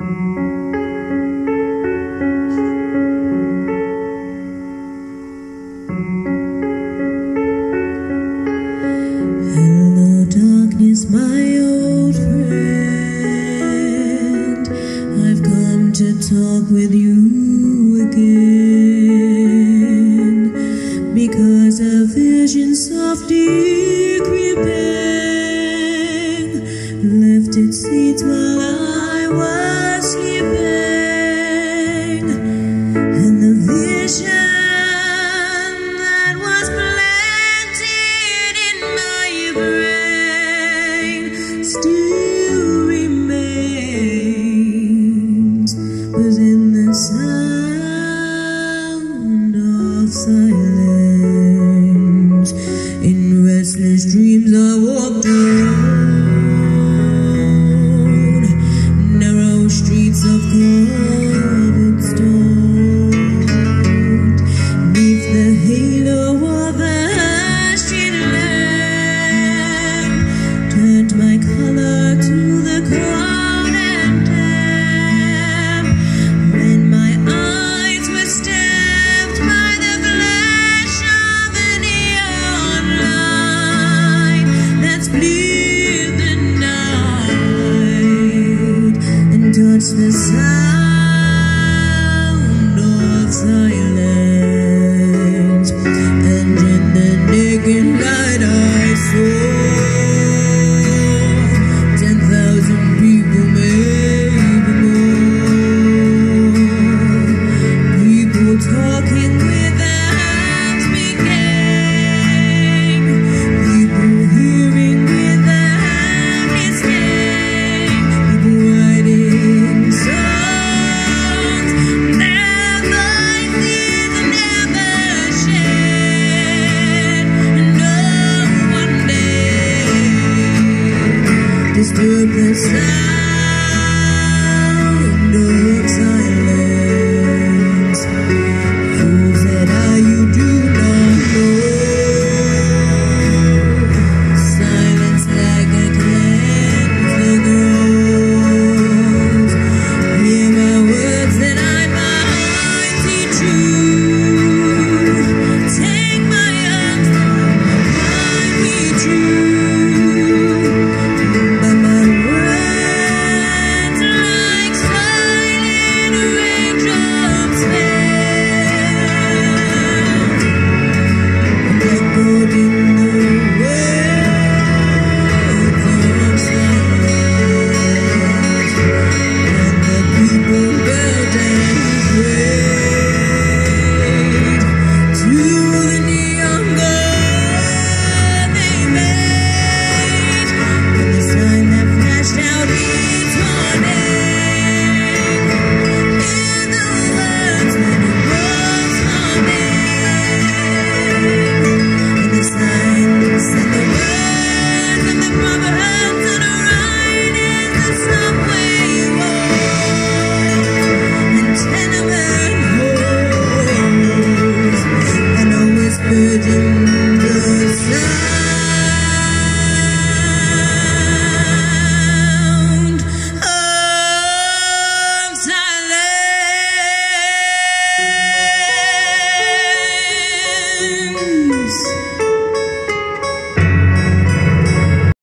Hello, darkness, my old friend. I've come to talk with you again because a vision softly creeping. It's this. inside.